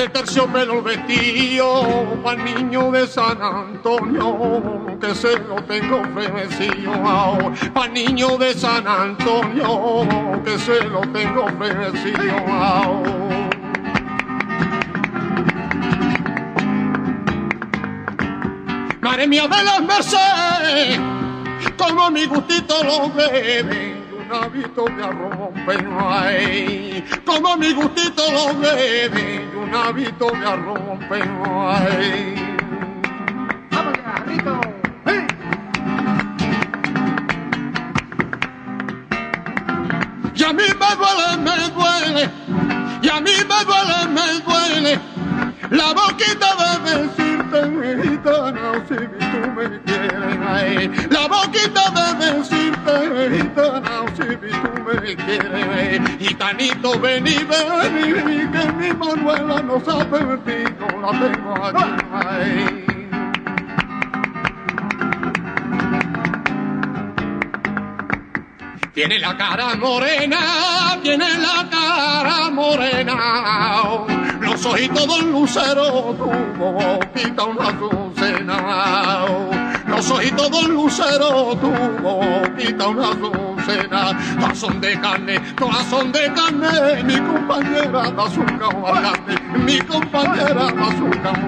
de terciopelo vestido al niño de San Antonio, que se lo tengo ofrecido. Al niño de San Antonio, que se lo tengo ofrecido. Madre mía de las Mercedes, como mi gustito lo bebe un hábito de romper ay, como mi gustito lo bebe, y un hábito de romper ay. ¡Vamos ya, Rito! ¡Hey! Y a mí me duele, me duele, y a mí me duele, me duele, la boquita de la boquita de decirte, gitana, si tú me quieres, gitanito, ven y ven, que mi Manuela nos ha perdido, la tengo aquí. Tiene la cara morena, tiene la cara morena, los ojitos del lucero, tu boquita una azucena. Ojitos del lucero, tu boquita una azucena. Son de carne, son de carne, mi compañera de azúcar mi compañera de azúcar.